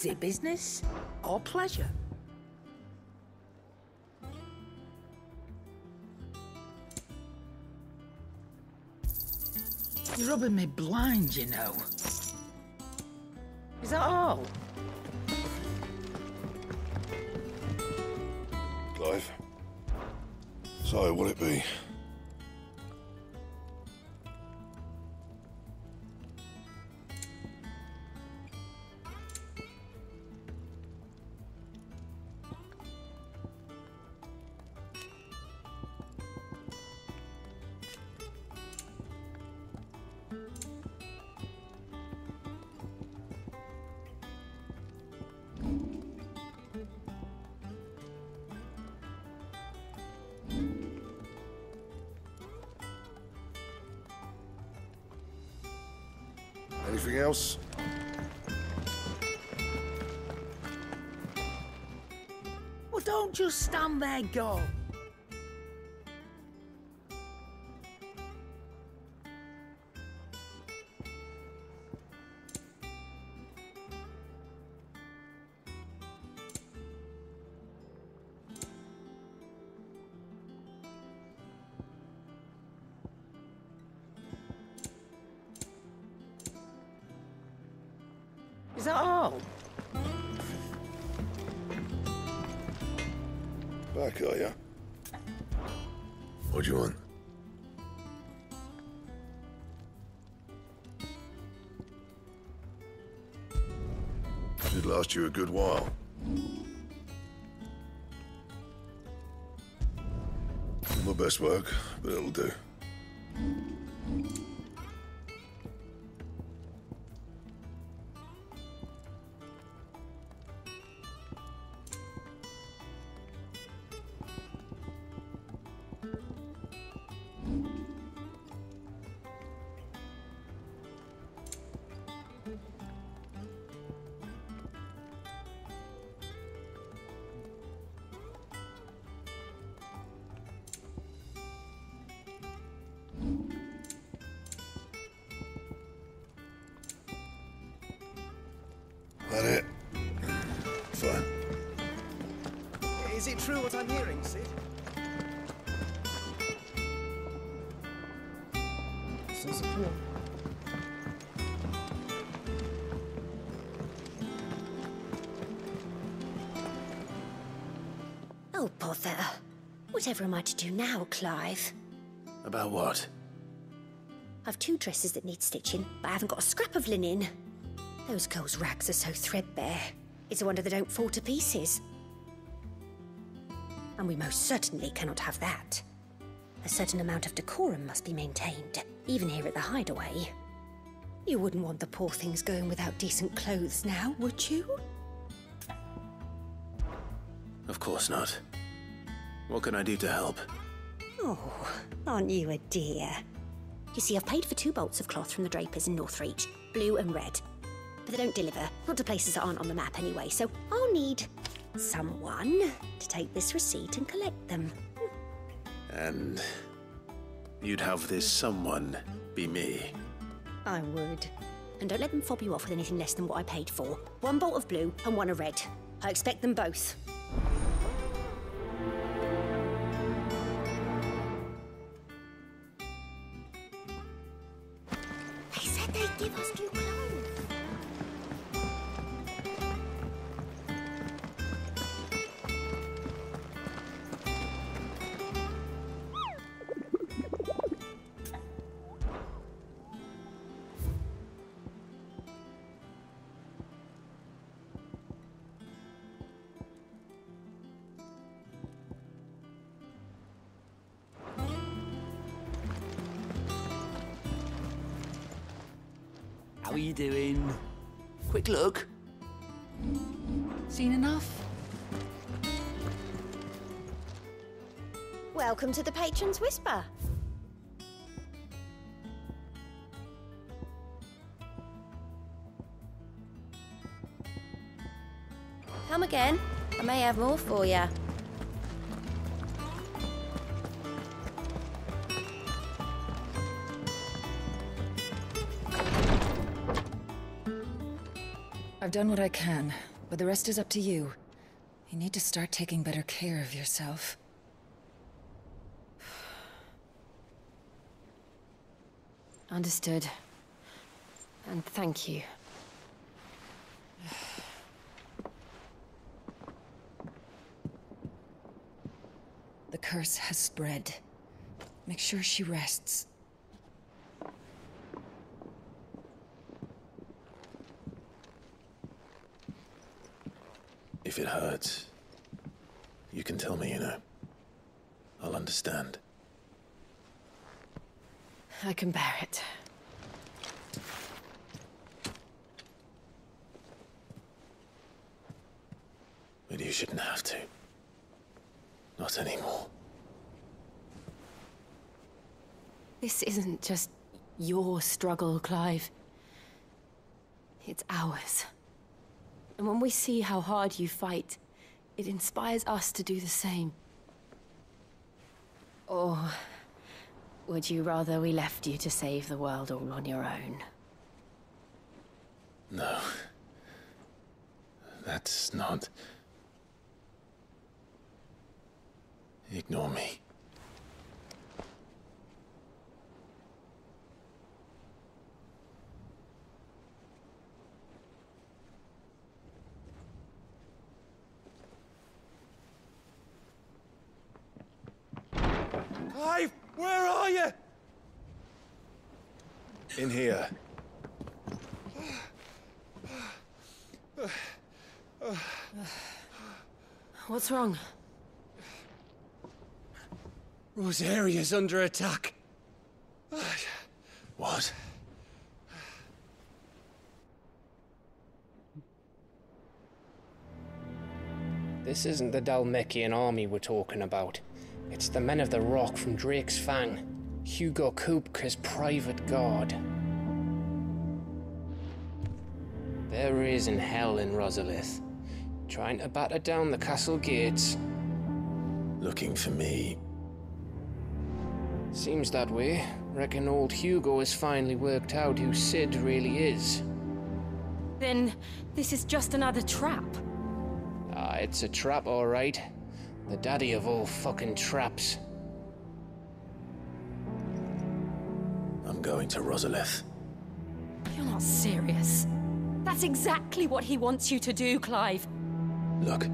Is it business or pleasure? You're rubbing me blind, you know. Is that all? Clive. So, what it be? Stand there, You a good while. My best work, but it'll do. Whatever am I to do now, Clive? About what? I've two dresses that need stitching, but I haven't got a scrap of linen. Those girls' rags are so threadbare. It's a wonder they don't fall to pieces. And we most certainly cannot have that. A certain amount of decorum must be maintained, even here at the hideaway. You wouldn't want the poor things going without decent clothes now, would you? Of course not. What can I do to help? Oh, aren't you a dear? You see, I've paid for two bolts of cloth from the drapers in Northreach, blue and red. But they don't deliver, not to places that aren't on the map anyway, so I'll need someone to take this receipt and collect them. And you'd have this someone be me. I would. And don't let them fob you off with anything less than what I paid for. One bolt of blue and one of red. I expect them both. Welcome to the Patron's Whisper. Come again. I may have more for you. I've done what I can, but the rest is up to you. You need to start taking better care of yourself. Understood. And thank you. The curse has spread. Make sure she rests. If it hurts, you can tell me, you know. I'll understand. I can bear it. But you shouldn't have to. Not anymore. This isn't just your struggle, Clive. It's ours. And when we see how hard you fight, it inspires us to do the same. Or would you rather we left you to save the world all on your own? No. That's not. Ignore me. Clive, where are you? In here. What's wrong? Rosaria's under attack. What? This isn't the Dhalmekian army we're talking about. It's the men of the Rock from Drake's Fang. Hugo Kupka's private guard. There is in hell in Rosalith, trying to batter down the castle gates. Looking for me? Seems that way. Reckon old Hugo has finally worked out who Cid really is. Then this is just another trap. Ah, it's a trap, all right. The daddy of all fucking traps. I'm going to Rosalith. You're not serious. That's exactly what he wants you to do, Clive. Look,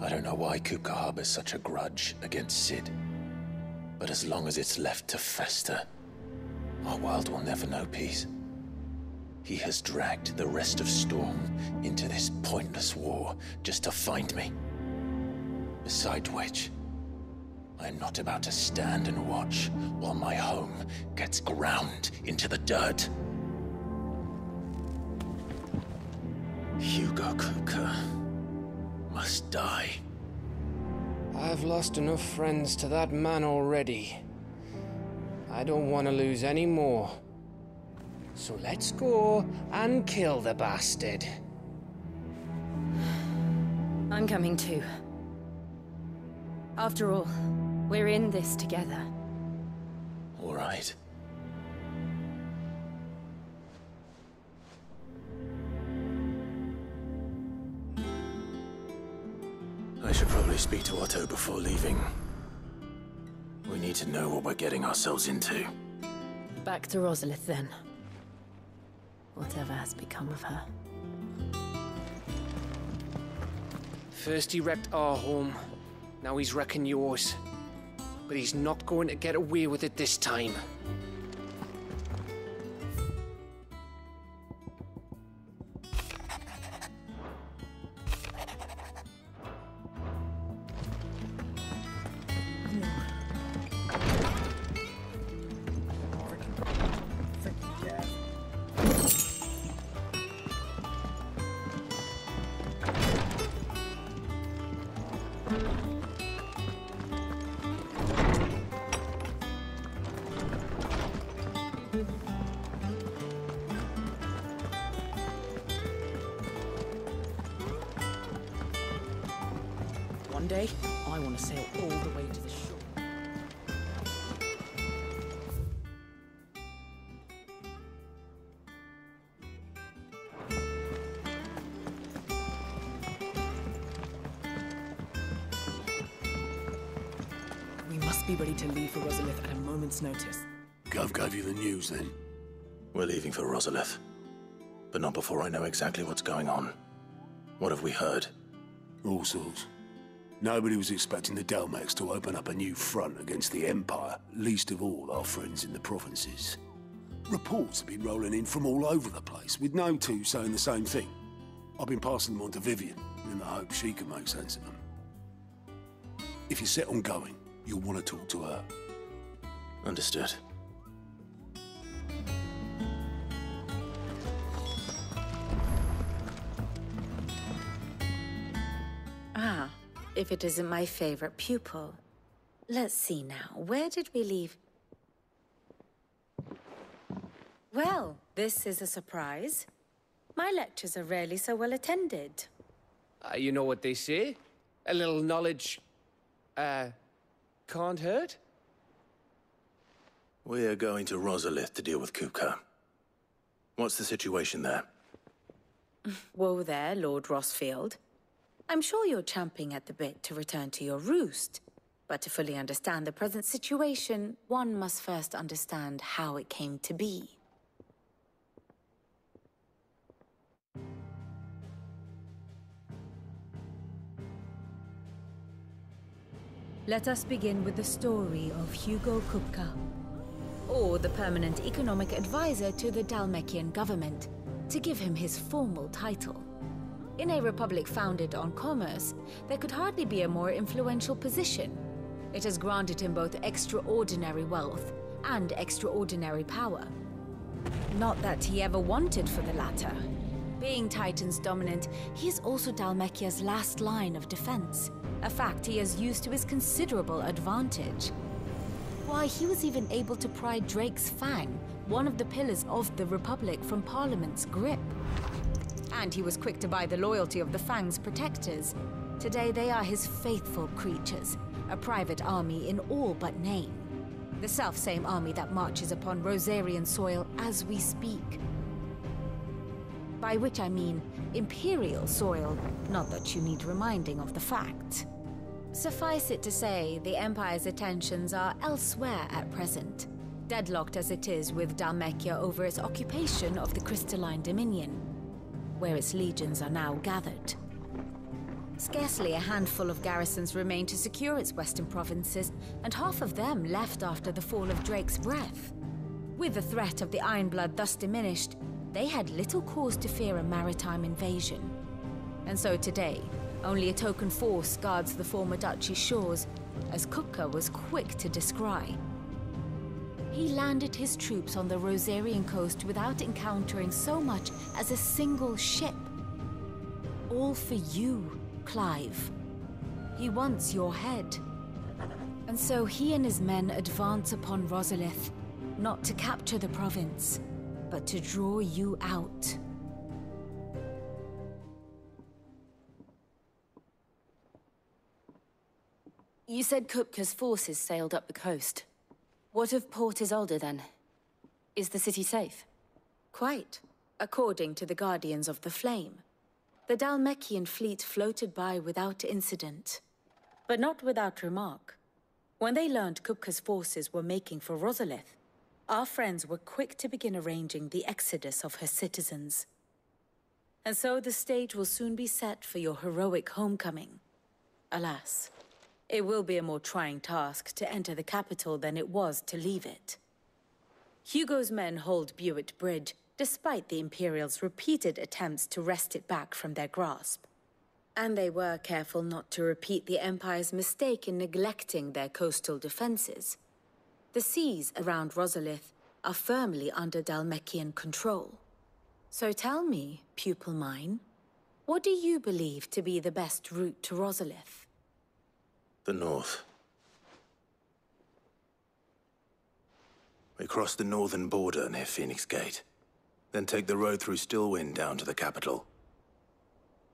I don't know why Kupka harbors such a grudge against Cid. But as long as it's left to fester, our world will never know peace. He has dragged the rest of Storm into this pointless war just to find me. Beside which, I am not about to stand and watch while my home gets ground into the dirt. Hugo Kupka must die. I've lost enough friends to that man already. I don't want to lose any more. So let's go and kill the bastard. I'm coming too. After all, we're in this together. All right. I should probably speak to Otto before leaving. We need to know what we're getting ourselves into. Back to Rosalith then. Whatever has become of her. First he wrecked our home, now he's wrecking yours. But he's not going to get away with it this time. day, I want to sail all the way to the shore. We must be ready to leave for at a moment's notice. Gav gave you the news, then? We're leaving for Rosalith. But not before I know exactly what's going on. What have we heard? All sorts. Nobody was expecting the Dalmex to open up a new front against the Empire, least of all our friends in the provinces. Reports have been rolling in from all over the place, with no two saying the same thing. I've been passing them on to Vivienne, in the hope she can make sense of them. If you're set on going, you'll want to talk to her. Understood. If it isn't my favorite pupil. Let's see now, where did we leave? Well, this is a surprise. My lectures are rarely so well attended. Uh, you know what they say? A little knowledge, uh, can't hurt? We're going to Rosalith to deal with Kupka. What's the situation there? Whoa there, Lord Rosfield. I'm sure you're champing at the bit to return to your roost. But to fully understand the present situation, one must first understand how it came to be. Let us begin with the story of Hugo Kupka, or the permanent economic advisor to the Dhalmekian government, to give him his formal title. In a republic founded on commerce, there could hardly be a more influential position. It has granted him both extraordinary wealth and extraordinary power. Not that he ever wanted for the latter. Being Titan's dominant, he is also Dhalmekia's last line of defense, a fact he has used to his considerable advantage. Why, he was even able to pry Drake's Fang, one of the pillars of the Republic, from Parliament's grip. And he was quick to buy the loyalty of the Fang's protectors. Today they are his faithful creatures, a private army in all but name. The self-same army that marches upon Rosarian soil as we speak. By which I mean Imperial soil, not that you need reminding of the fact. Suffice it to say, the Empire's attentions are elsewhere at present, deadlocked as it is with Dhalmekia over its occupation of the Crystalline Dominion, where its legions are now gathered. Scarcely a handful of garrisons remain to secure its western provinces, and half of them left after the fall of Drake's breath. With the threat of the Ironblood thus diminished, they had little cause to fear a maritime invasion. And so today, only a token force guards the former duchy's shores, as Kupka was quick to descry. He landed his troops on the Rosarian coast without encountering so much as a single ship. All for you, Clive. He wants your head. And so he and his men advance upon Rosalith, not to capture the province, but to draw you out. You said Kupka's forces sailed up the coast. What of Port Isolde, then? Is the city safe? Quite, according to the Guardians of the Flame. The Dhalmekian fleet floated by without incident, but not without remark. When they learned Kupka's forces were making for Rosalith, our friends were quick to begin arranging the exodus of her citizens. And so the stage will soon be set for your heroic homecoming. Alas, it will be a more trying task to enter the capital than it was to leave it. Hugo's men hold Buet Bridge, despite the Imperials' repeated attempts to wrest it back from their grasp. And they were careful not to repeat the Empire's mistake in neglecting their coastal defenses. The seas around Rosalith are firmly under Dhalmekian control. So tell me, pupil mine, what do you believe to be the best route to Rosalith? The north. We cross the northern border near Phoenix Gate. Then take the road through Stillwind down to the capital.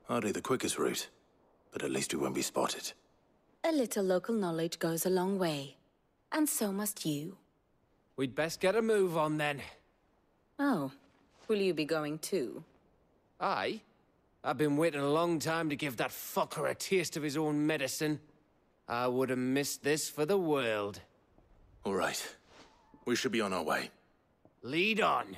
Hardly the quickest route, but at least we won't be spotted. A little local knowledge goes a long way. And so must you. We'd best get a move on then. Oh, will you be going too? I? I've been waiting a long time to give that fucker a taste of his own medicine. I would have missed this for the world. All right. We should be on our way. Lead on.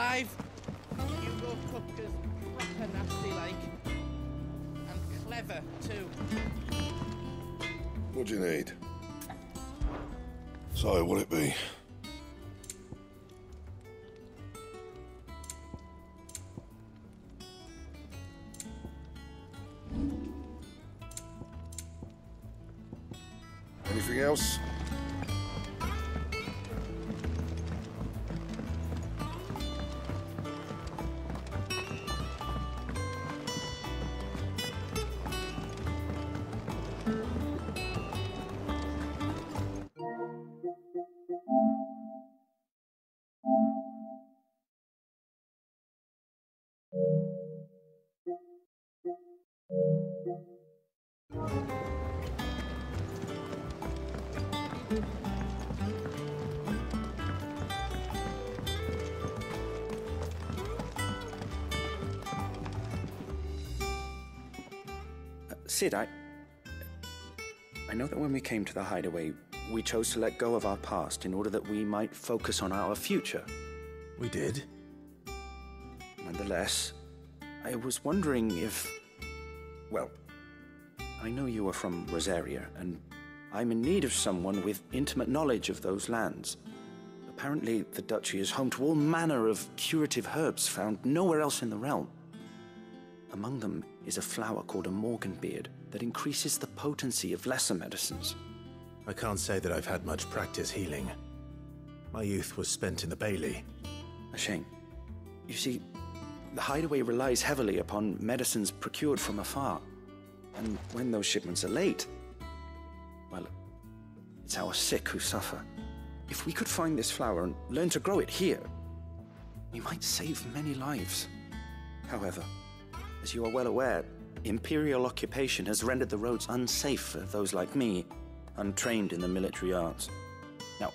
Care, Clive. Hugo proper nasty like. And clever, too. What do you need? So, what it be? Anything else? Cid, I. I know that when we came to the hideaway, we chose to let go of our past in order that we might focus on our future. We did. Nonetheless, I was wondering if. Well, I know you are from Rosaria, and I'm in need of someone with intimate knowledge of those lands. Apparently, the duchy is home to all manner of curative herbs found nowhere else in the realm. Among them is a flower called a Morganbeard that increases the potency of lesser medicines. I can't say that I've had much practice healing. My youth was spent in the Bailey. A shame. You see, the hideaway relies heavily upon medicines procured from afar. And when those shipments are late, well, it's our sick who suffer. If we could find this flower and learn to grow it here, we might save many lives. However, as you are well aware, Imperial occupation has rendered the roads unsafe for those like me, untrained in the military arts. Now,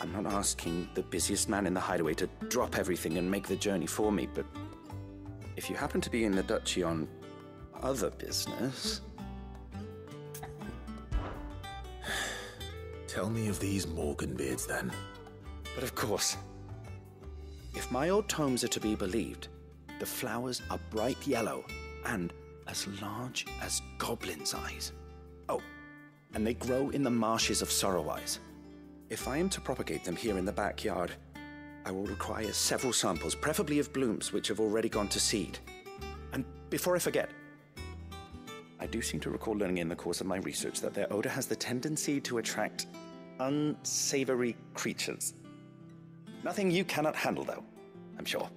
I'm not asking the busiest man in the hideaway to drop everything and make the journey for me, but if you happen to be in the duchy on other business. Tell me of these Morganbeards then. But of course, if my old tomes are to be believed, the flowers are bright yellow and as large as goblins' eyes. Oh, and they grow in the marshes of Sorrowwise. If I am to propagate them here in the backyard, I will require several samples, preferably of blooms which have already gone to seed. And before I forget, I do seem to recall learning in the course of my research that their odor has the tendency to attract unsavory creatures. Nothing you cannot handle, though, I'm sure.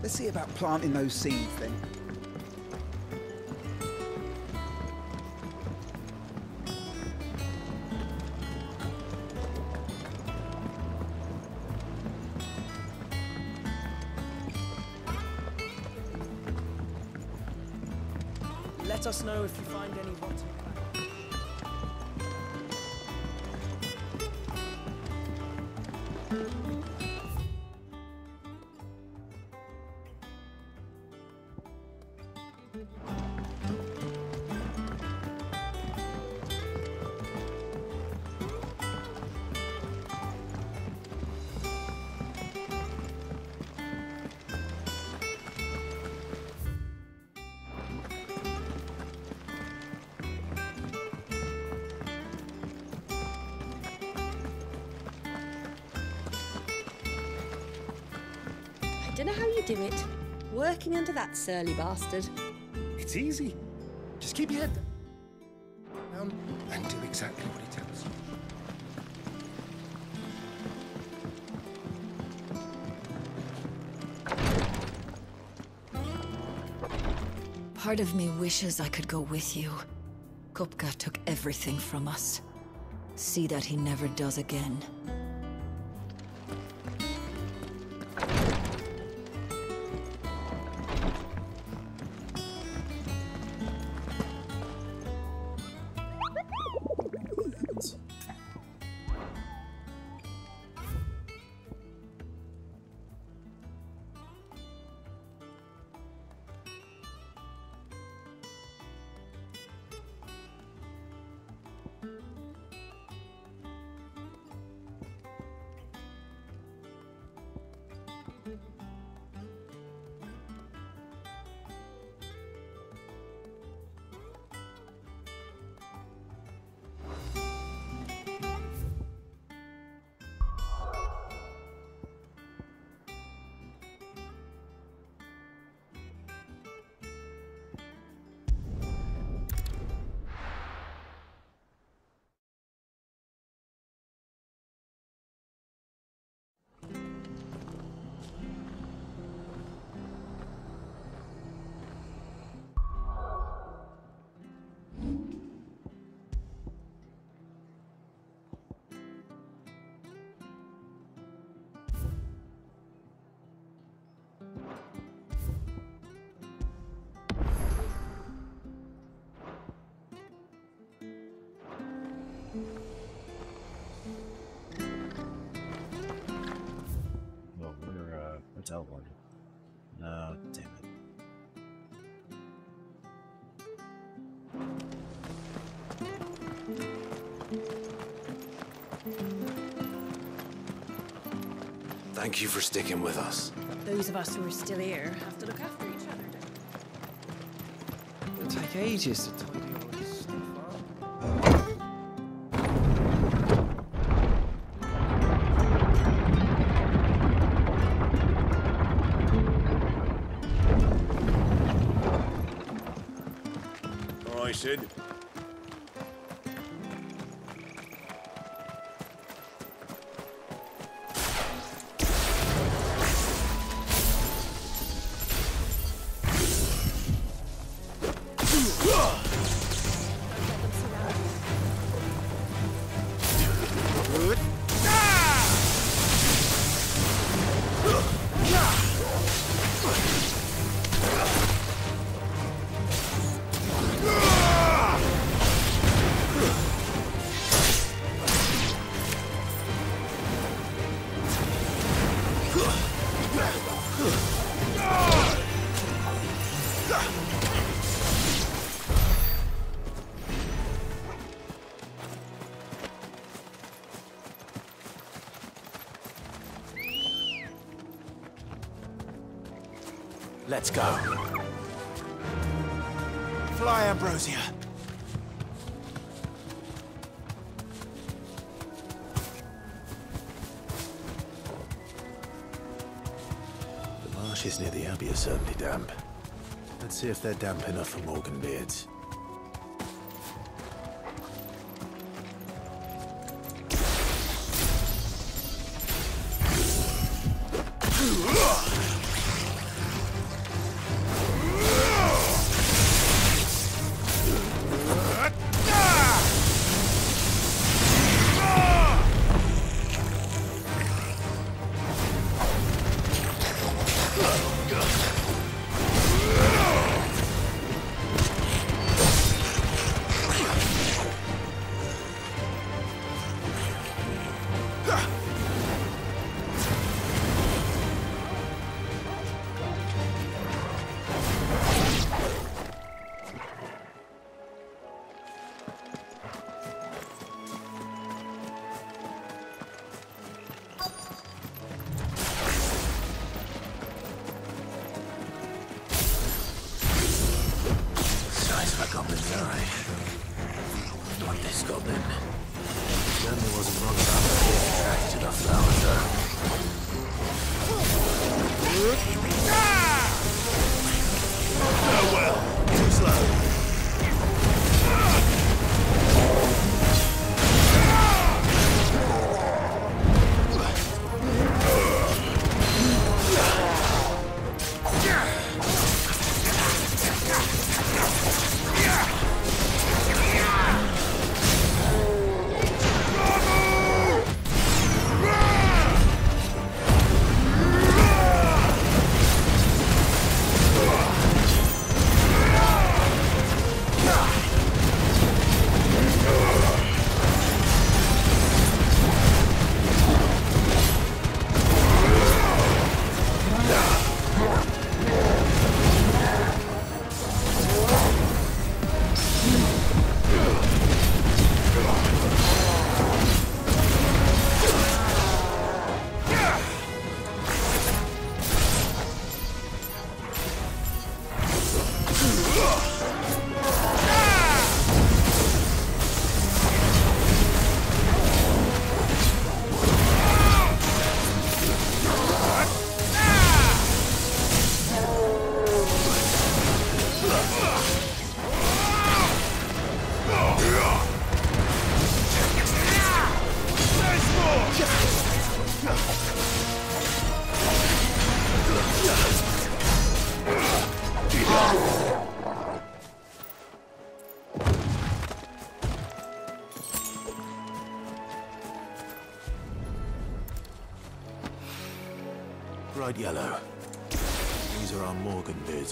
Let's see about planting those seeds then. Let us know if you find any rotten don't know how you do it, working under that surly bastard. It's easy. Just keep your head down and do exactly what he tells you. Part of me wishes I could go with you. Kupka took everything from us. See that he never does again. Thank you for sticking with us. Those of us who are still here have to look after each other. It'll take ages Let's go. Fly, Ambrosia. The marshes near the Abbey are certainly damp. Let's see if they're damp enough for Morgan Beards.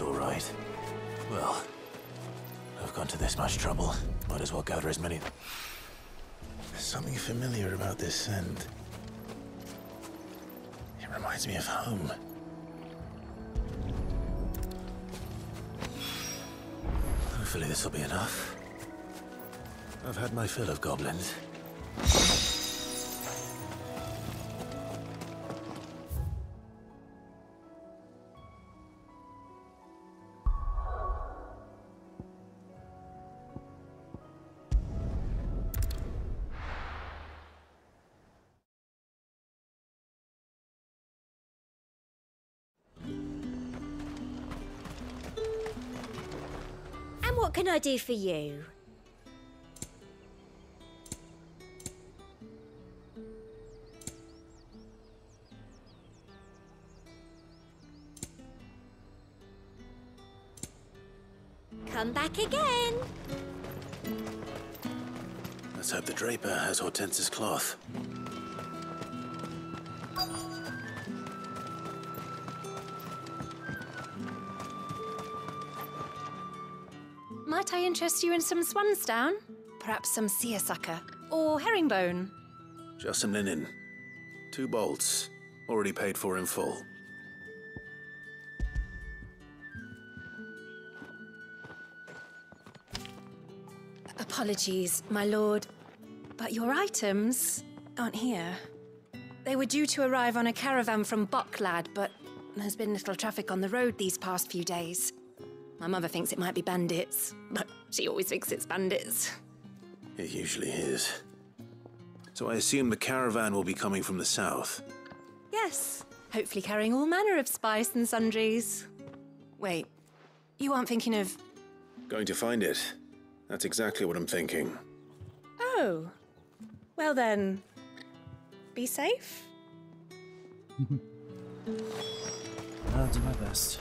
All right. Well, I've gone to this much trouble. Might as well gather as many... There's something familiar about this scent. It reminds me of home. Hopefully this will be enough. I've had my fill of goblins. Do for you? Come back again. Let's hope the Draper has Hortense's cloth. I interest you in some swansdown? Perhaps some seersucker? Or herringbone? Just some linen. Two bolts. Already paid for in full. Apologies, my lord, but your items aren't here. They were due to arrive on a caravan from Bucklad, but there's been little traffic on the road these past few days. My mother thinks it might be bandits, but she always thinks it's bandits. It usually is. So I assume the caravan will be coming from the south. Yes, hopefully carrying all manner of spice and sundries. Wait, you aren't thinking of. Going to find it. That's exactly what I'm thinking. Oh. Well then. Be safe? I'll do my best.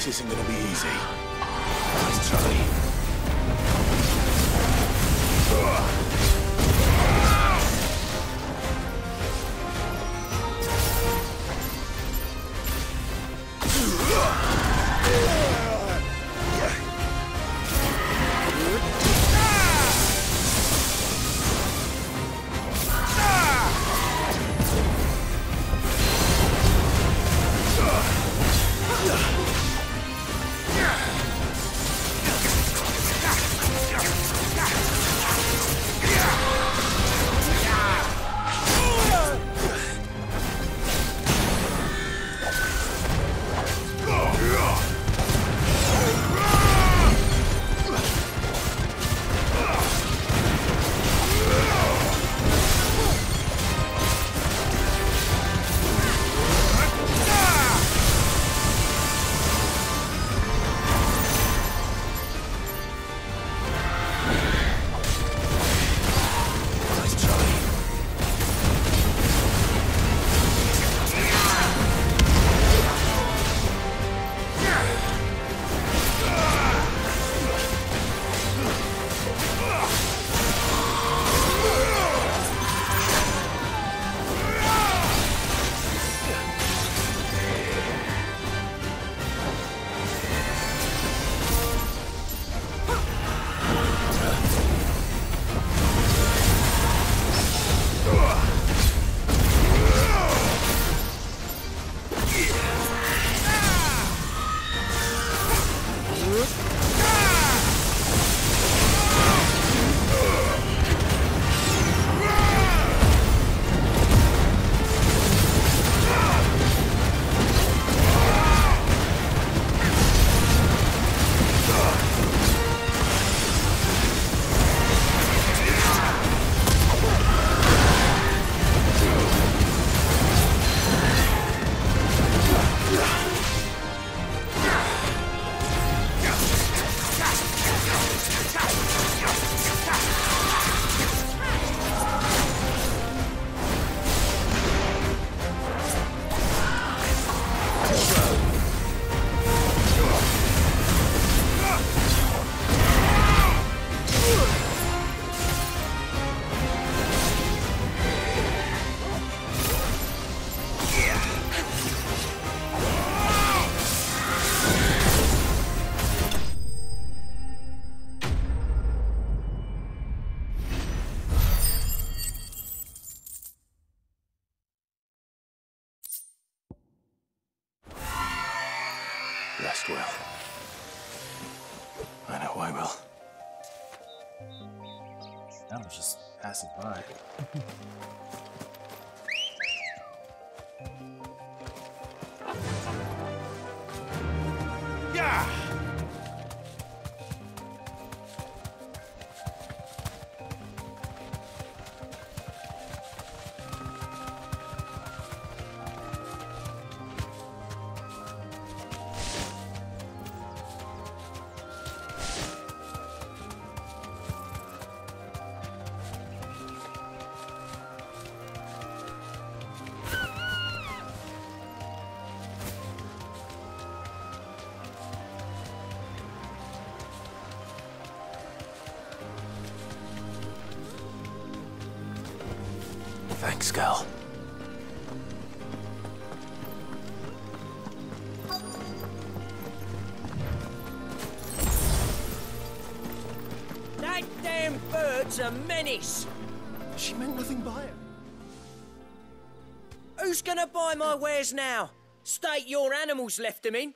This isn't gonna be easy. Thanks, Gal. That damn bird's a menace. She meant nothing by it. Who's gonna buy my wares now? State your animals left them in.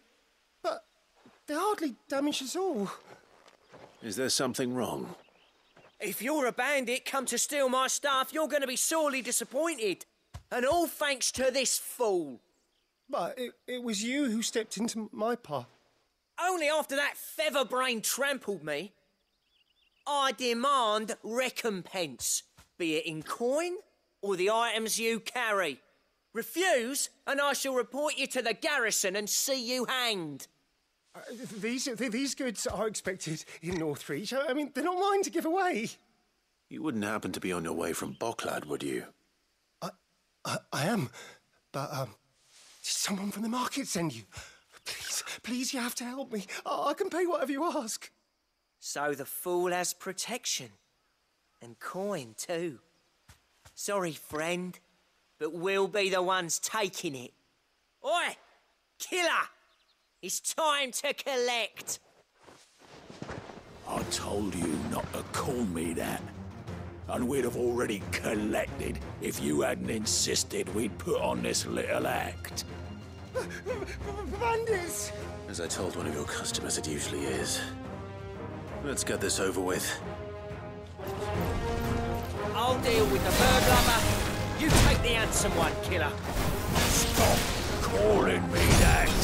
But they hardly damage us all. Is there something wrong? If you're a bandit come to steal my stuff, you're gonna be sorely disappointed. And all thanks to this fool. But it, it was you who stepped into my path. Only after that feather brain trampled me. I demand recompense, be it in coin or the items you carry. Refuse, and I shall report you to the garrison and see you hanged. Uh, these, these goods are expected in Northreach. I mean, they're not mine to give away. You wouldn't happen to be on your way from Boklad, would you? I, I am, but um, did someone from the market send you? Please, please, you have to help me. I, I can pay whatever you ask. So the fool has protection. And coin, too. Sorry, friend, but we'll be the ones taking it. Oi! Killer! It's time to collect! I told you not to call me that. And we'd have already collected if you hadn't insisted we'd put on this little act. Bandits! As I told one of your customers, it usually is. Let's get this over with. I'll deal with the bird lover. You take the handsome one, killer. Stop calling me that.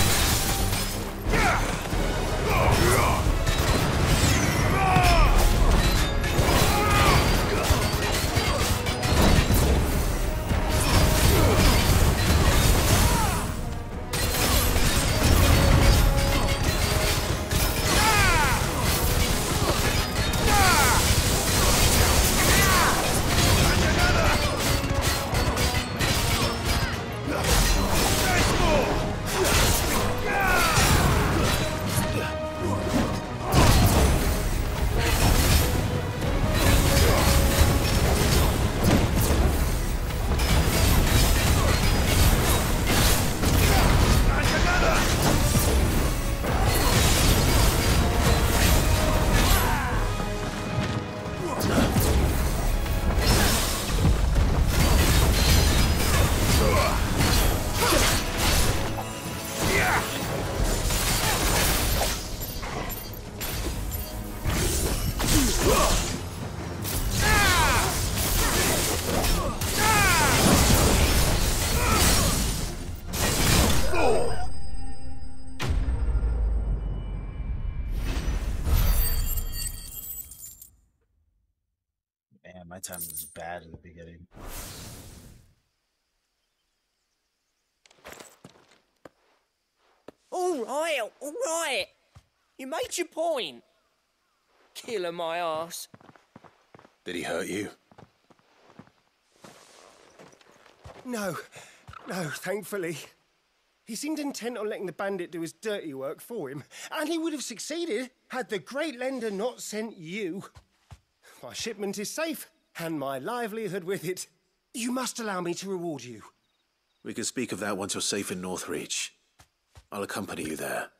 You made your point. Killer my ass. Did he hurt you? No, no, thankfully. He seemed intent on letting the bandit do his dirty work for him, and he would have succeeded had the great lender not sent you. My shipment is safe, and my livelihood with it. You must allow me to reward you. We can speak of that once you're safe in Northreach. I'll accompany you there.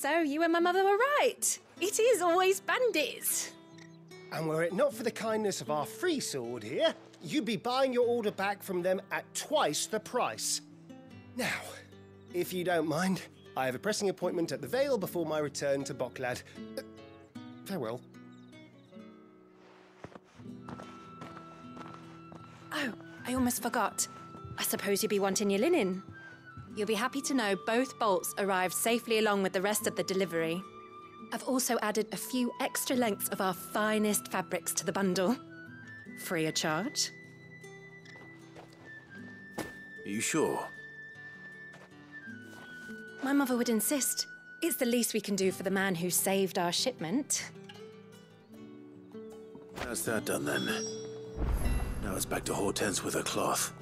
So you and my mother were right. It is always bandits. And were it not for the kindness of our free sword here, you'd be buying your order back from them at twice the price. Now, if you don't mind, I have a pressing appointment at the Vale before my return to Boklad. Uh, farewell. Oh, I almost forgot. I suppose you'll be wanting your linen. You'll be happy to know both bolts arrived safely along with the rest of the delivery. I've also added a few extra lengths of our finest fabrics to the bundle. Free of charge. Are you sure? My mother would insist. It's the least we can do for the man who saved our shipment. That's that done then. Now it's back to Hortense with her cloth.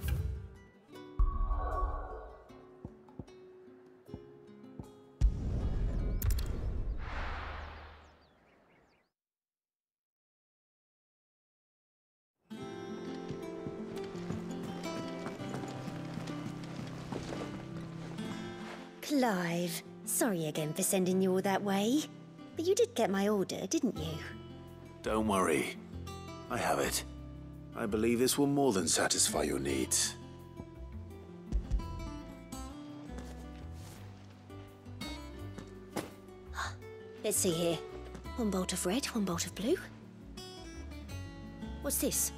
Clive, sorry again for sending you all that way. But you did get my order, didn't you? Don't worry. I have it. I believe this will more than satisfy your needs. Let's see here. One bolt of red, one bolt of blue. What's this?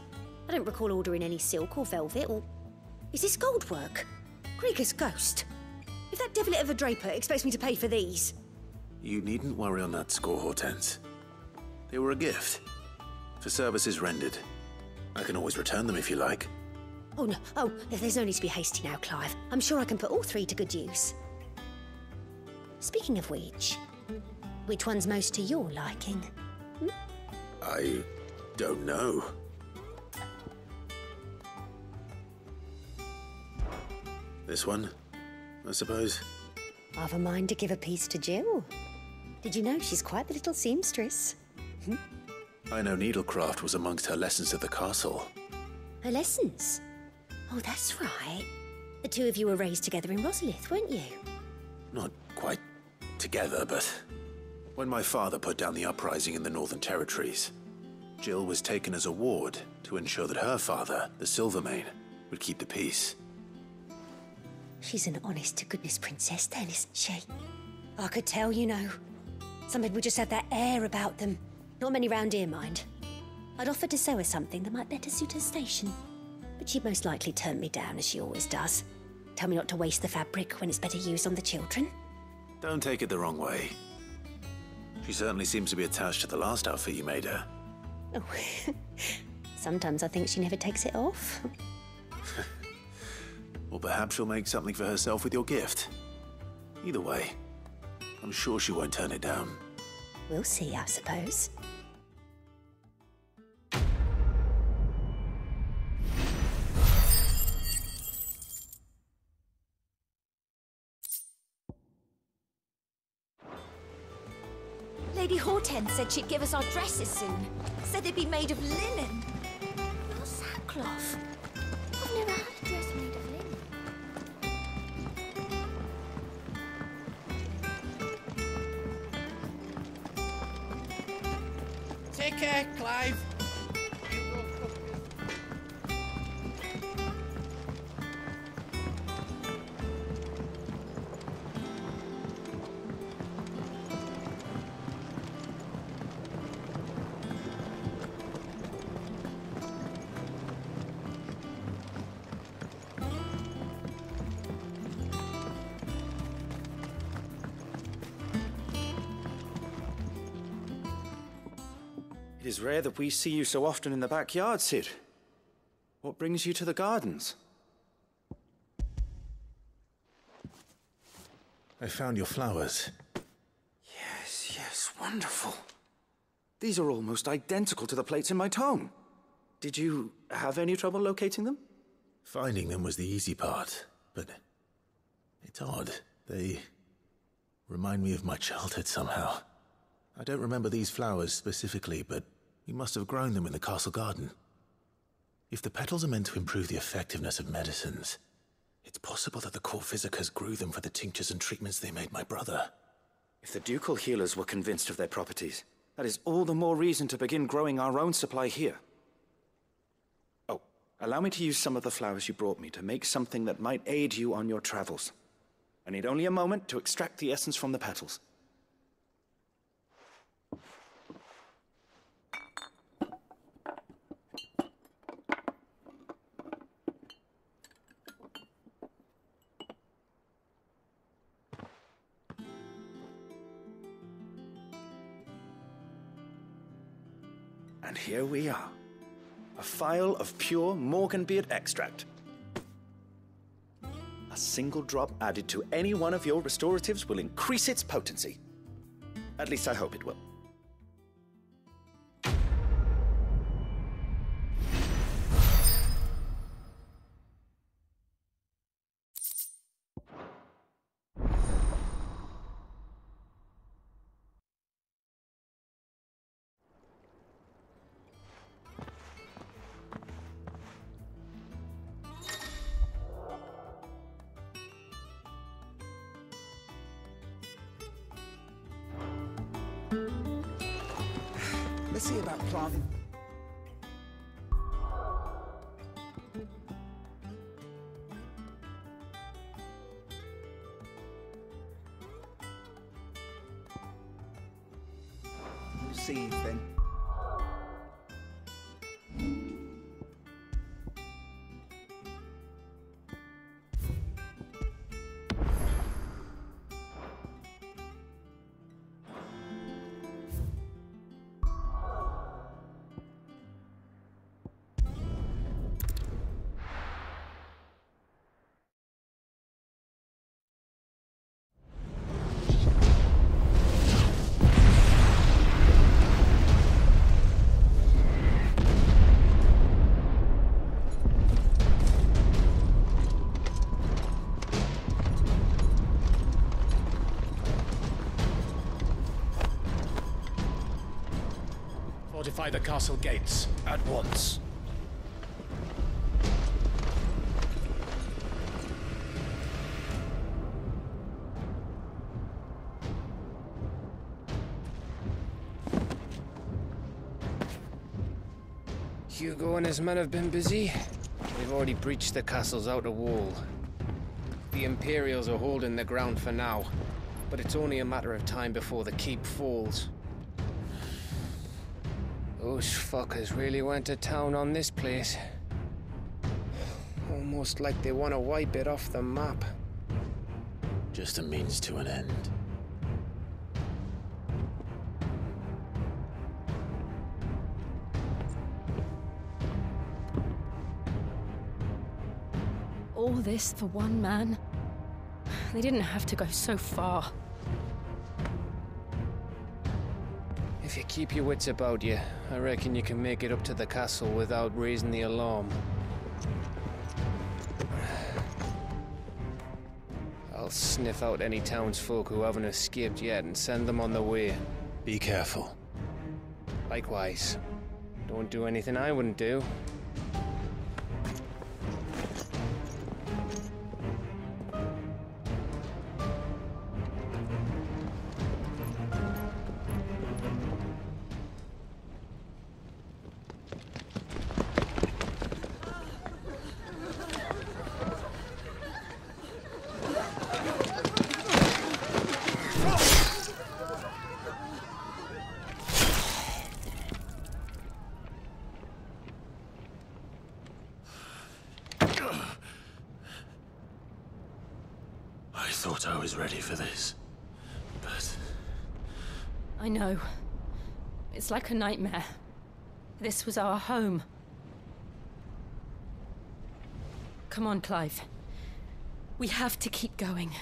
I don't recall ordering any silk or velvet or. Is this gold work? Greagor's ghost. If that devilit of a draper expects me to pay for these. You needn't worry on that score, Hortense. They were a gift. For services rendered. I can always return them if you like. Oh no, oh, there's no need to be hasty now, Clive. I'm sure I can put all three to good use. Speaking of which, which one's most to your liking? Hmm? I don't know. This one, I suppose. I've a mind to give a piece to Jill. Did you know she's quite the little seamstress? Hmm? I know needlecraft was amongst her lessons at the castle. Her lessons? Oh, that's right. The two of you were raised together in Rosalith, weren't you? Not quite together, but when my father put down the uprising in the Northern Territories, Jill was taken as a ward to ensure that her father, the Silvermane, would keep the peace. She's an honest to goodness princess, then, isn't she? I could tell, you know. Some people just have that air about them. Not many round here, mind. I'd offered to sew her something that might better suit her station. But she'd most likely turn me down, as she always does. Tell me not to waste the fabric when it's better used on the children. Don't take it the wrong way. She certainly seems to be attached to the last outfit you made her. Oh, sometimes I think she never takes it off. Or perhaps she'll make something for herself with your gift. Either way, I'm sure she won't turn it down. We'll see, I suppose. Lady Hortense said she'd give us our dresses soon. Said they'd be made of linen. Not sackcloth. Care, Clive. Is rare that we see you so often in the backyard, Cid. What brings you to the gardens? I found your flowers. Yes, yes, wonderful. These are almost identical to the plates in my tome. Did you have any trouble locating them? Finding them was the easy part, but it's odd. They remind me of my childhood somehow. I don't remember these flowers specifically, but we must have grown them in the castle garden. If the petals are meant to improve the effectiveness of medicines, it's possible that the core physicers grew them for the tinctures and treatments they made my brother. If the ducal healers were convinced of their properties, that is all the more reason to begin growing our own supply here. Oh, allow me to use some of the flowers you brought me to make something that might aid you on your travels. I need only a moment to extract the essence from the petals. Here we are. A phial of pure Morganbeard extract. A single drop added to any one of your restoratives will increase its potency. At least I hope it will. Fortify the castle gates at once. Hugo and his men have been busy. They've already breached the castle's outer wall. The Imperials are holding the ground for now, but it's only a matter of time before the keep falls. Those fuckers really went to town on this place. Almost like they want to wipe it off the map. Just a means to an end. All this for one man? They didn't have to go so far. Keep your wits about you, I reckon you can make it up to the castle without raising the alarm. I'll sniff out any townsfolk who haven't escaped yet and send them on their way. Be careful. Likewise. Don't do anything I wouldn't do. Like a nightmare. This was our home. Come on, Clive. We have to keep going.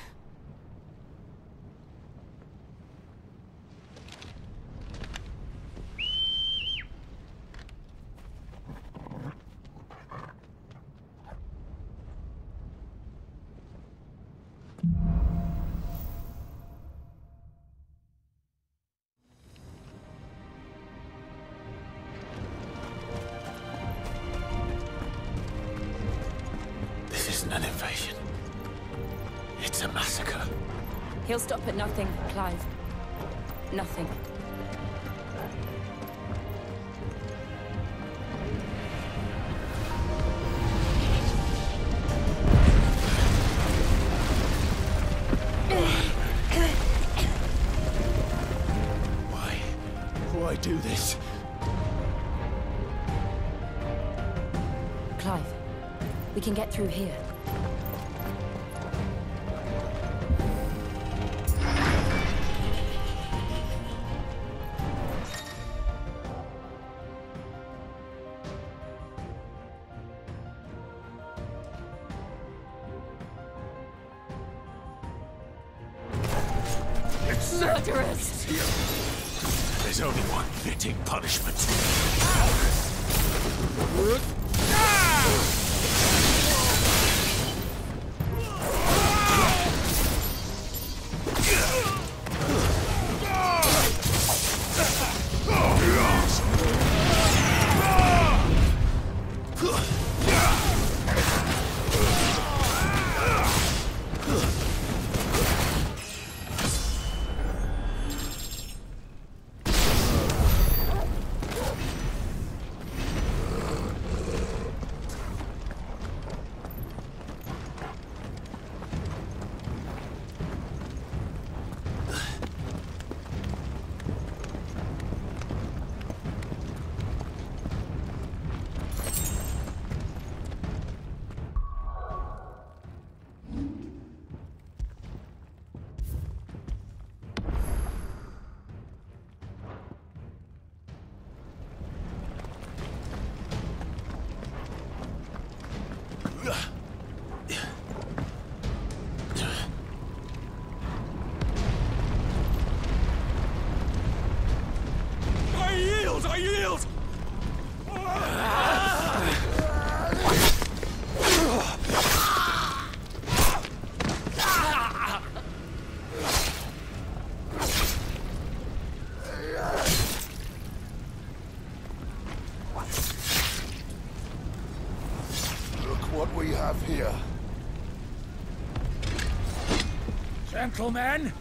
Clive, we can get through here. Gentlemen!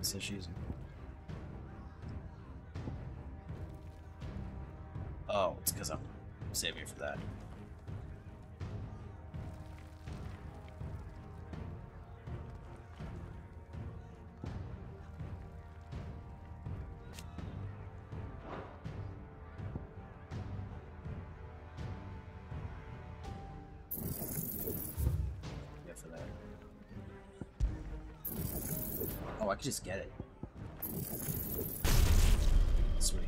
Ability points could just get it. Sweet.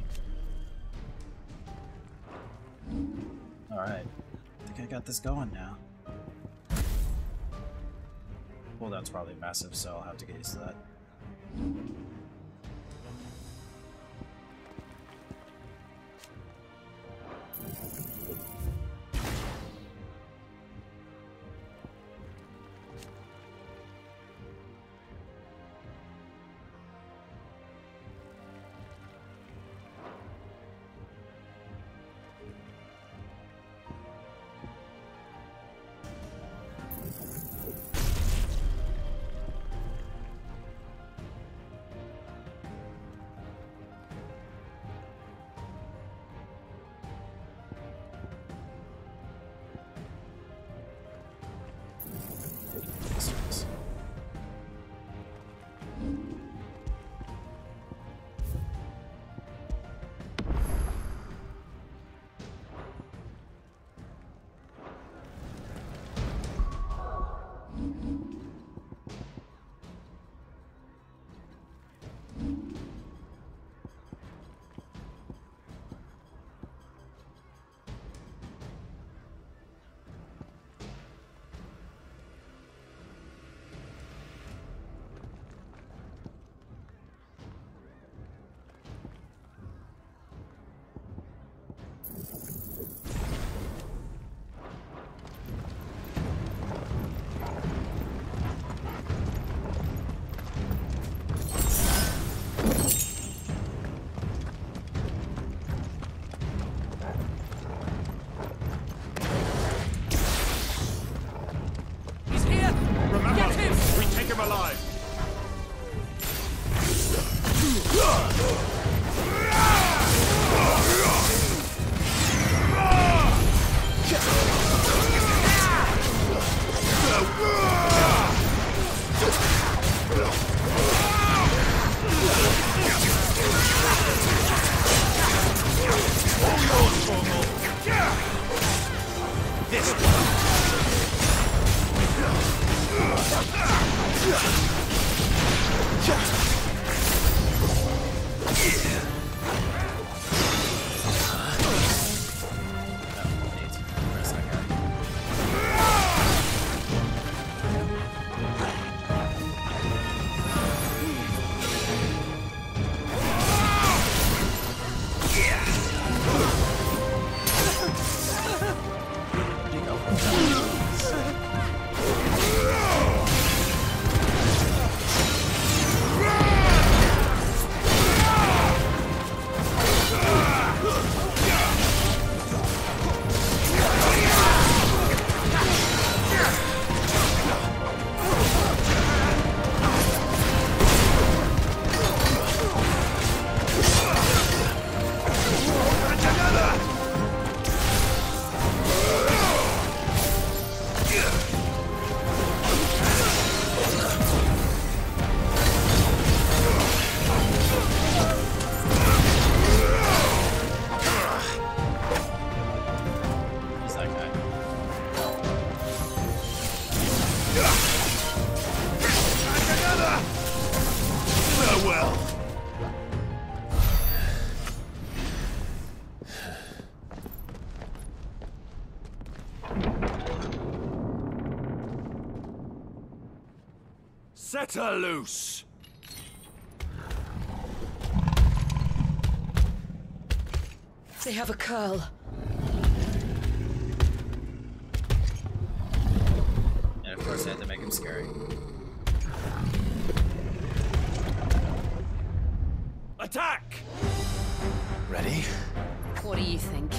Alright. I think I got this going now. Well, that's probably massive, so I'll have to get used to that. Set her loose. They have a curl. And of course, I had to make him scary. Attack! Ready? What do you think?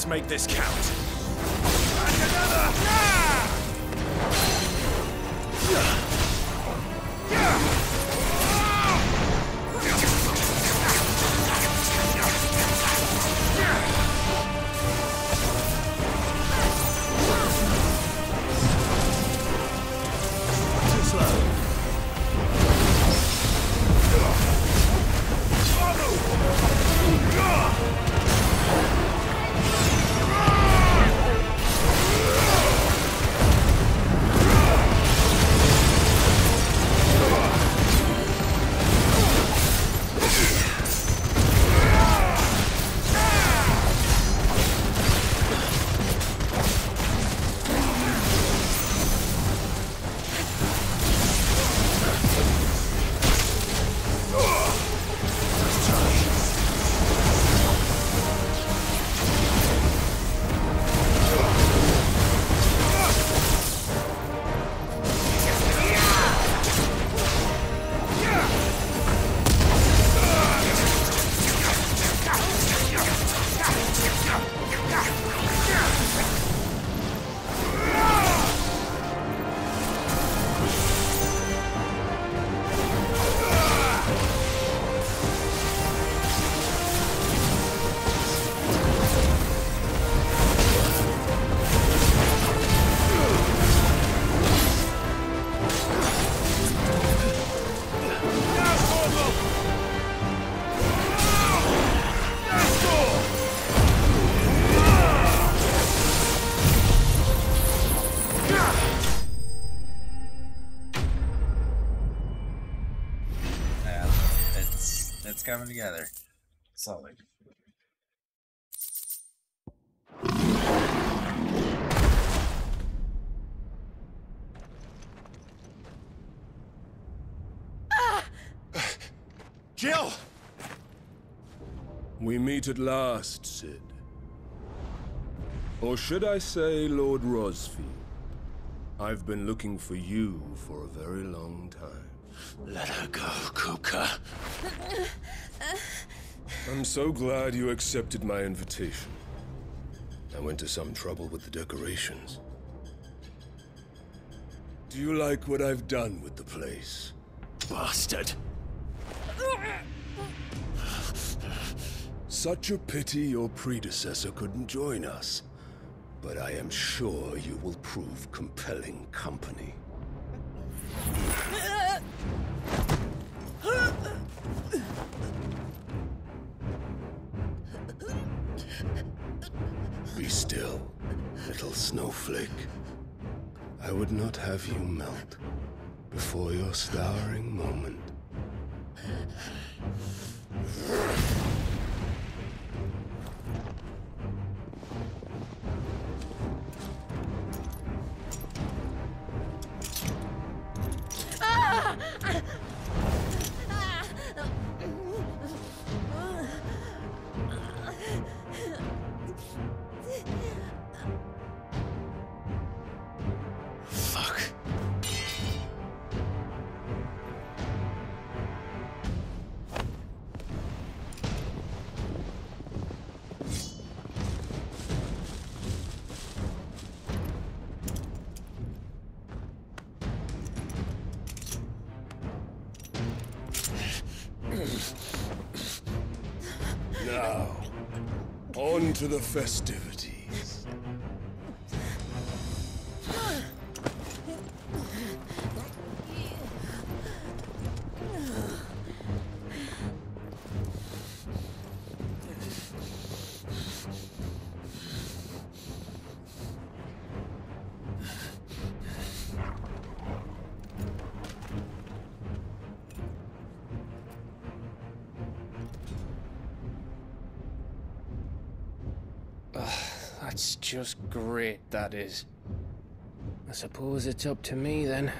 Let's make this count. Coming together. Solid. Jill! We meet at last, Cid. Or should I say, Lord Rosfield? I've been looking for you for a very long time. Let her go, Kupka. I'm so glad you accepted my invitation. I went to some trouble with the decorations. Do you like what I've done with the place? Bastard! Such a pity your predecessor couldn't join us. But I am sure you will prove compelling company. Be still, little snowflake. I would not have you melt before your starring moment. The festivities. That's just great, that is. I suppose it's up to me then.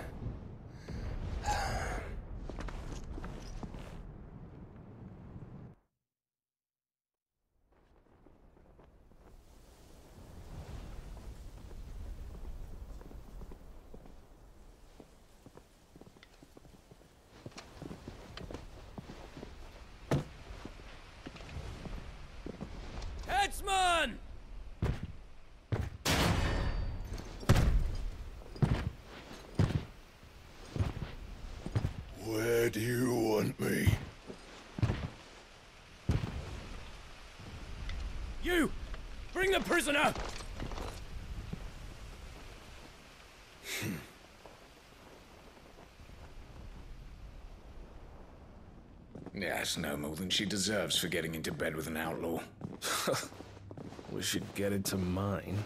Headsman! Where do you want me? You! Bring the prisoner! Yes, no more than she deserves for getting into bed with an outlaw. we should get into mine.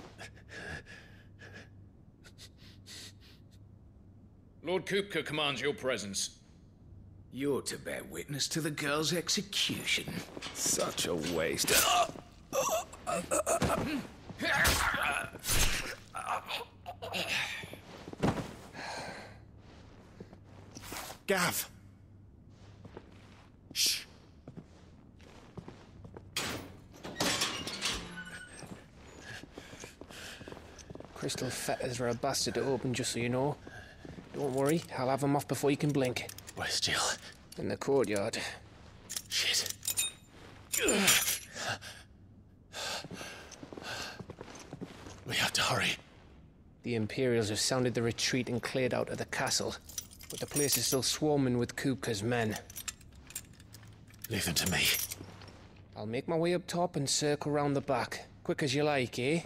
Lord Kupka commands your presence. You're to bear witness to the girl's execution. Such a waste. Gav! Fetters are a bastard to open, just so you know. Don't worry, I'll have them off before you can blink. Where's Jill? In the courtyard. Shit. We have to hurry. The Imperials have sounded the retreat and cleared out of the castle. But the place is still swarming with Kupka's men. Leave them to me. I'll make my way up top and circle round the back. Quick as you like, eh?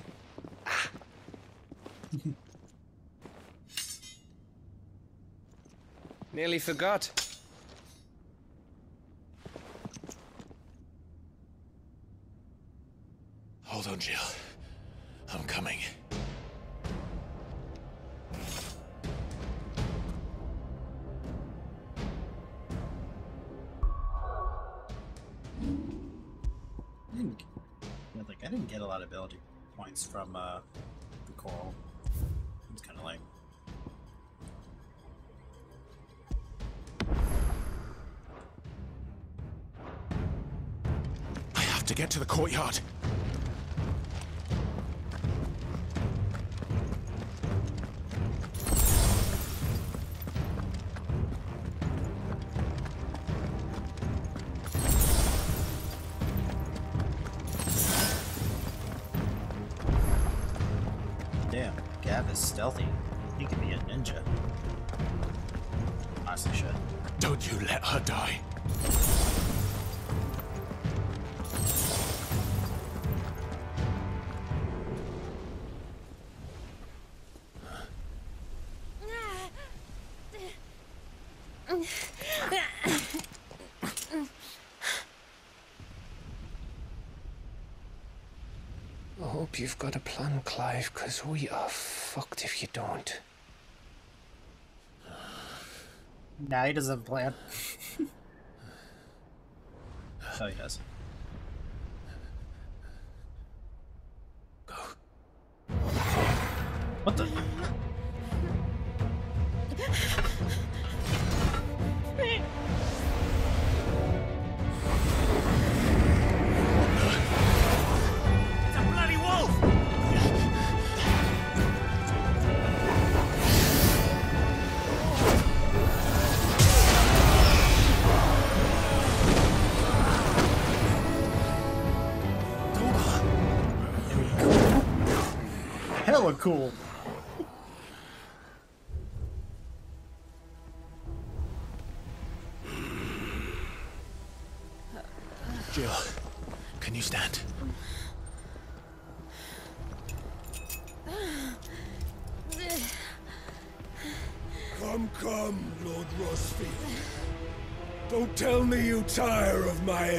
Nearly forgot. I hope you've got a plan, Clive, because we are fucked if you don't. Nah, he doesn't plan. oh, he does.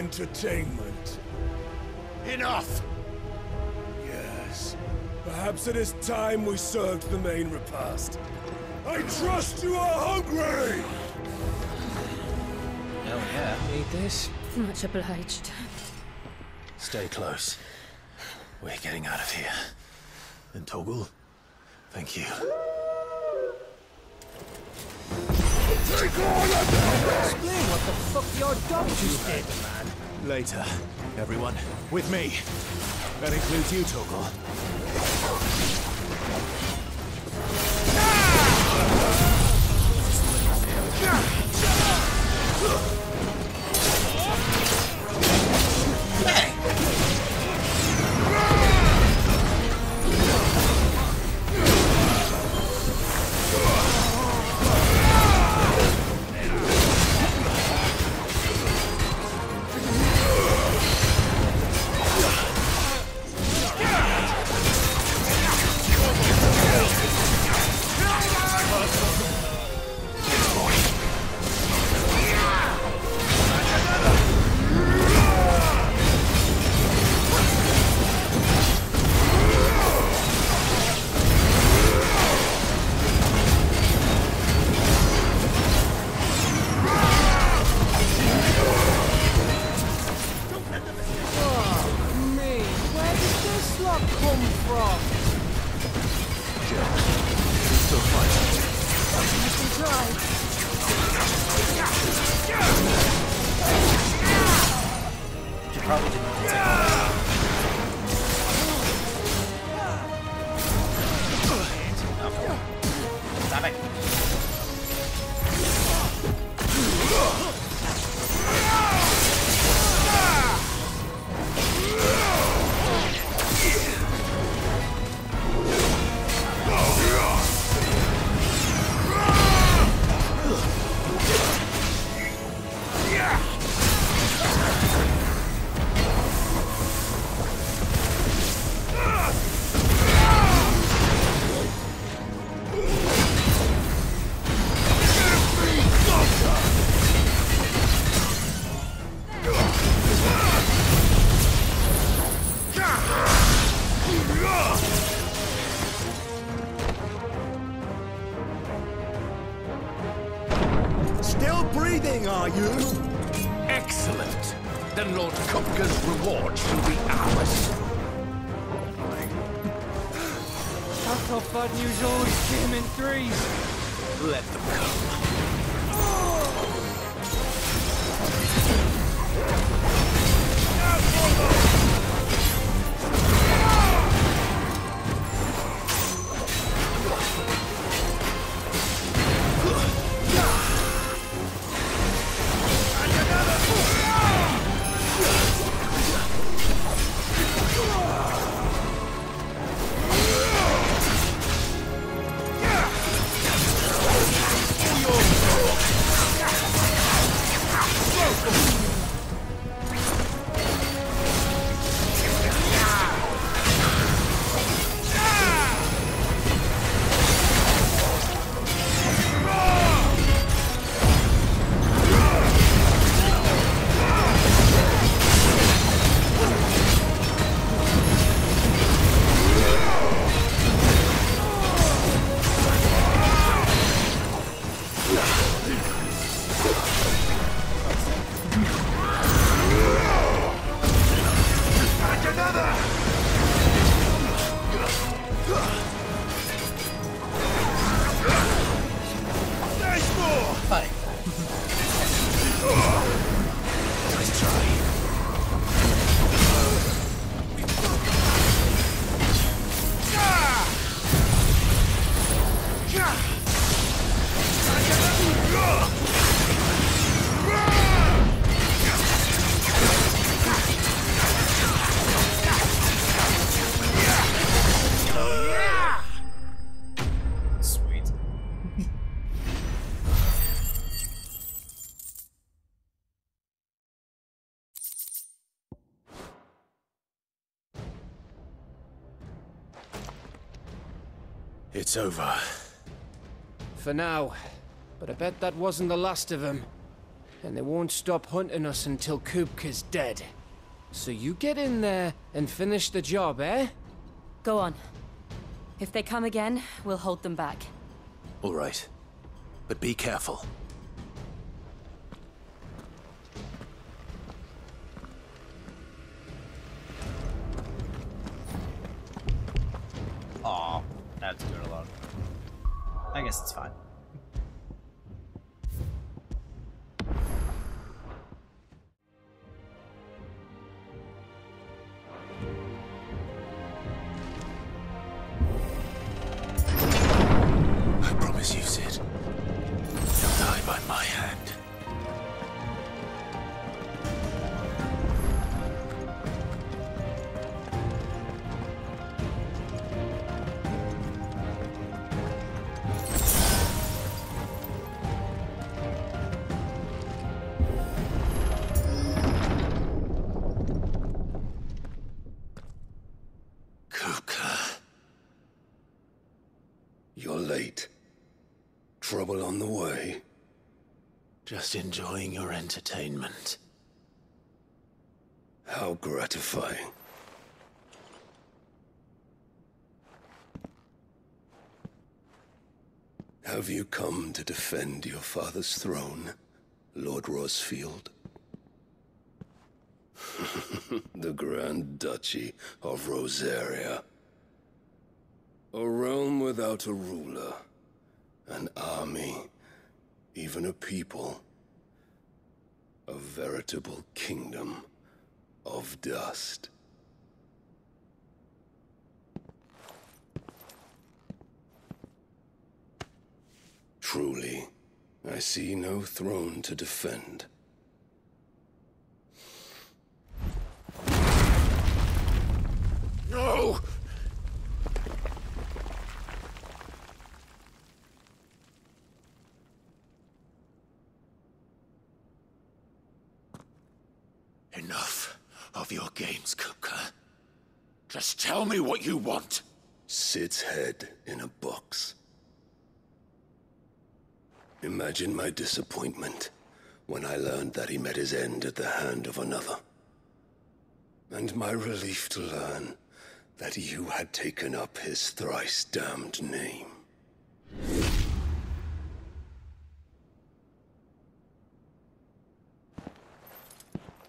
Entertainment. Enough! Yes. Perhaps it is time we served the main repast. I trust you are hungry! Hell yeah. Need this? Much obliged. Stay close. We're getting out of here. And Toggle, thank you. Explain what the fuck your doctors did, man. Later. Everyone, with me. That includes you, Toggle. It's over. For now. But I bet that wasn't the last of them. And they won't stop hunting us until Kupka's dead. So you get in there and finish the job, eh? Go on. If they come again, we'll hold them back. All right. But be careful. That's good alone. I guess it's fine. Trouble on the way. Just enjoying your entertainment. How gratifying. Have you come to defend your father's throne, Lord Rosfield? the Grand Duchy of Rosaria. A realm without a ruler, an army, even a people. A veritable kingdom of dust. Truly, I see no throne to defend. No! Enough of your games, Kupka. Just tell me what you want. Cid's head in a box. Imagine my disappointment when I learned that he met his end at the hand of another. And my relief to learn that you had taken up his thrice damned name.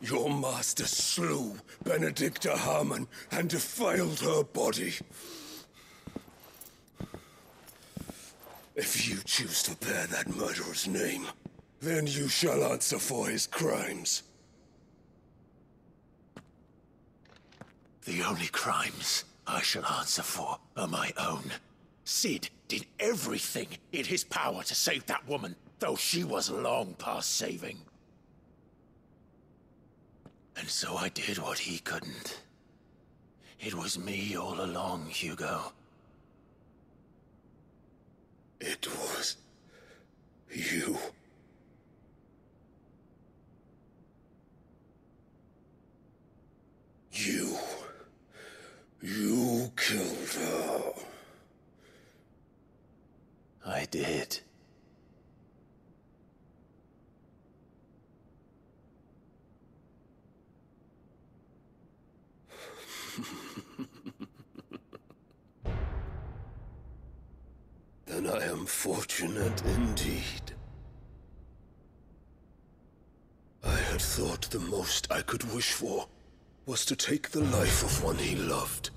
Your master slew Benedikta Harman and defiled her body. If you choose to bear that murderer's name, then you shall answer for his crimes. The only crimes I shall answer for are my own. Cid did everything in his power to save that woman, though she was long past saving. And so I did what he couldn't. It was me all along, Hugo. It was... you. You... You killed her. I did. Fortunate indeed. I had thought the most I could wish for was to take the life of one he loved,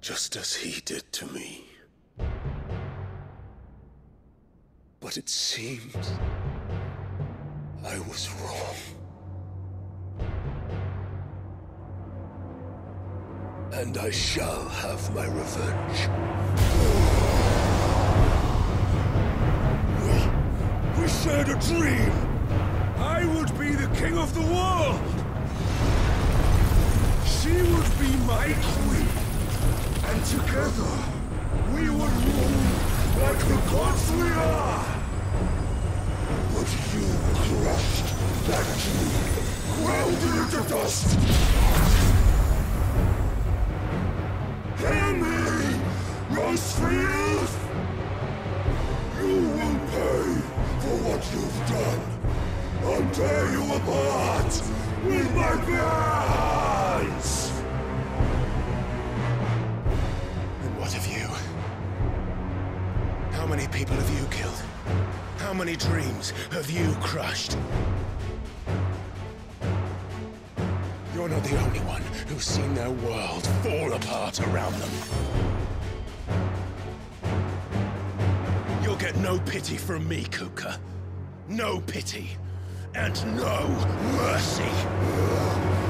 just as he did to me. But it seems I was wrong. And I shall have my revenge. We, shared a dream. I would be the king of the world. She would be my queen. And together, we would rule like the gods we are. But you crushed that dream, ground it into dust. Hear me, Rosfield! You've. I'll tear you apart with my hands! And what of you? How many people have you killed? How many dreams have you crushed? You're not the only one who's seen their world fall apart around them. You'll get no pity from me, Kupka. No pity. And no mercy.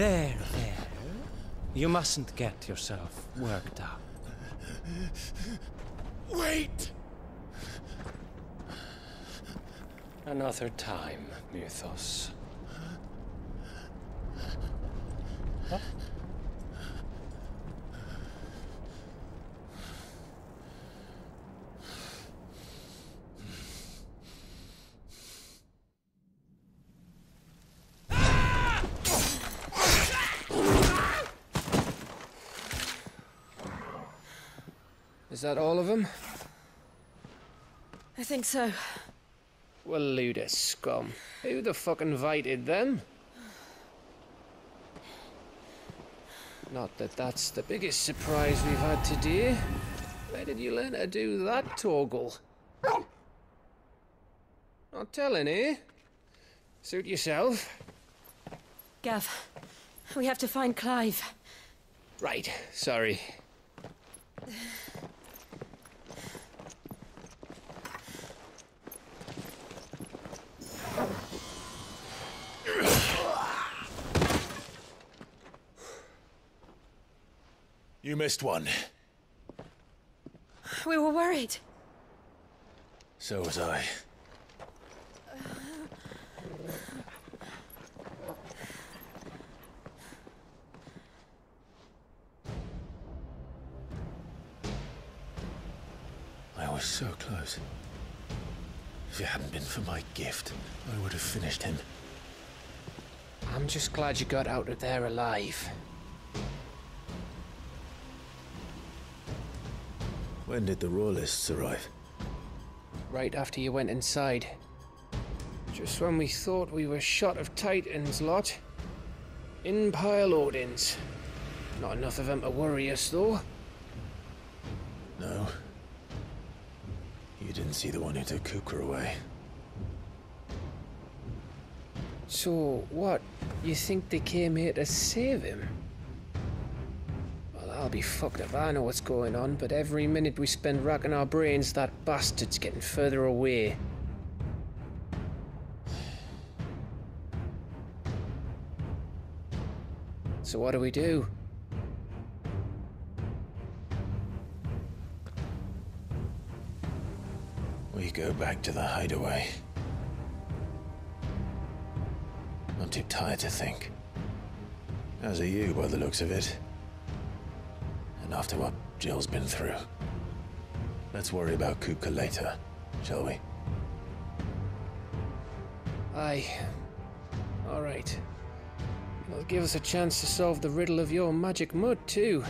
There, there. You mustn't get yourself worked up. Wait! Another time, Mythos. What? Is that all of them? I think so. Well, of scum. Who the fuck invited them? Not that that's the biggest surprise we've had today. Where did you learn to do that, Torgal? Not telling, eh? Suit yourself. Gav, we have to find Clive. Right, sorry. Missed one. We were worried. So was I. I was so close. If it hadn't been for my gift, I would have finished him. I'm just glad you got out of there alive. When did the Royalists arrive? Right after you went inside. Just when we thought we were shot of Titans, lot. In pile Odins. Not enough of them to worry us, though. No. You didn't see the one who took Kupka away. So, what? You think they came here to save him? Be fucked if I know what's going on, but every minute we spend racking our brains, that bastard's getting further away. So what do we do? We go back to the hideaway. I'm too tired to think. As are you, by the looks of it. After what Jill's been through. Let's worry about Kupka later, shall we? Aye. All right. It'll give us a chance to solve the riddle of your magic mud, too.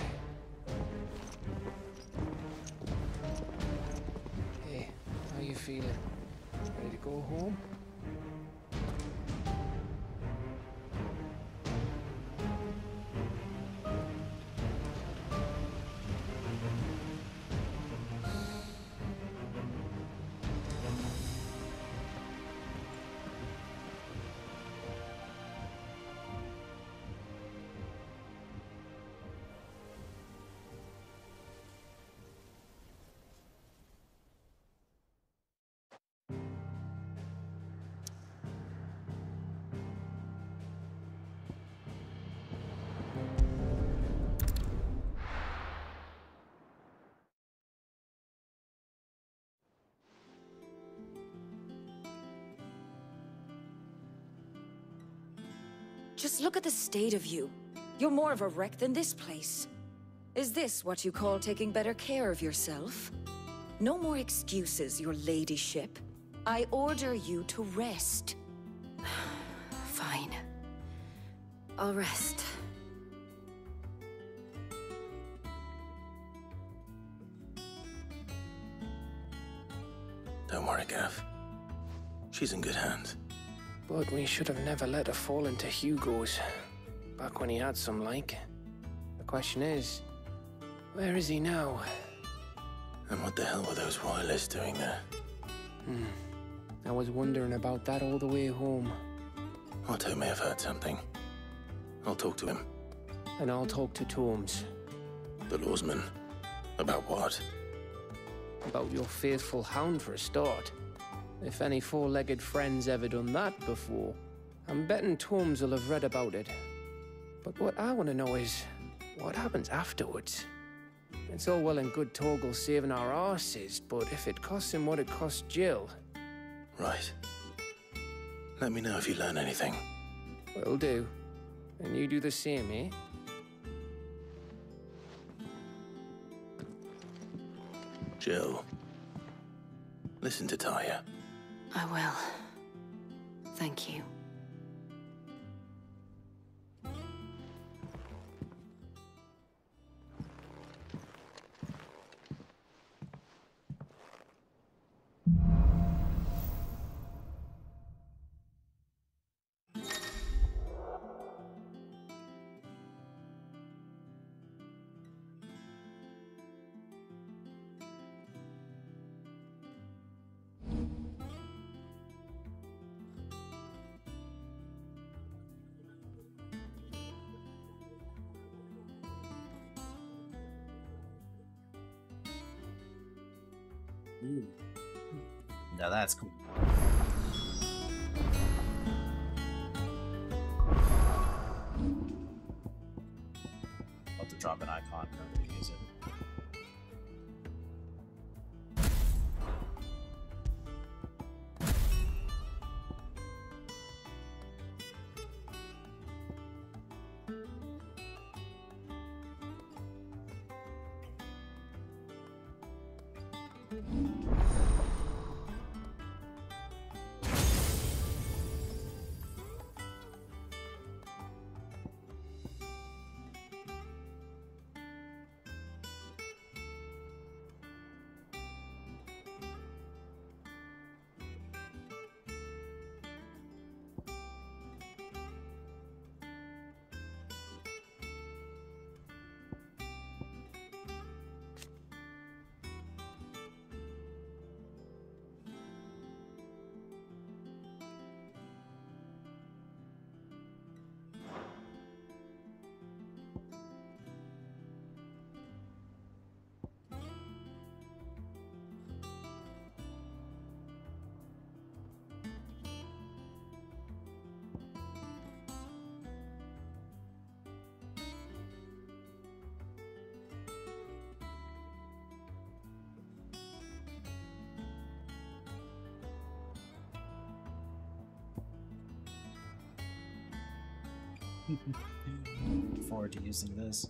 Look at the state of you. You're more of a wreck than this place. Is this what you call taking better care of yourself? No more excuses, your ladyship. I order you to rest. Fine. I'll rest. Don't worry, Gav. She's in good hands. But we should have never let her fall into Hugo's. Back when he had some like. The question is, where is he now? And what the hell were those wireless doing there? Hmm. I was wondering about that all the way home. Otto may have heard something. I'll talk to him. And I'll talk to Torms. The lawsman. About what? About your faithful hound for a start. If any four-legged friend's ever done that before, I'm betting Torms will have read about it. But what I want to know is, what happens afterwards? It's all well and good Torgal saving our arses, but if it costs him what it cost Jill... Right. Let me know if you learn anything. Will do. And you do the same, eh? Jill. Listen to Tarja. I will. Thank you. Forward to using this.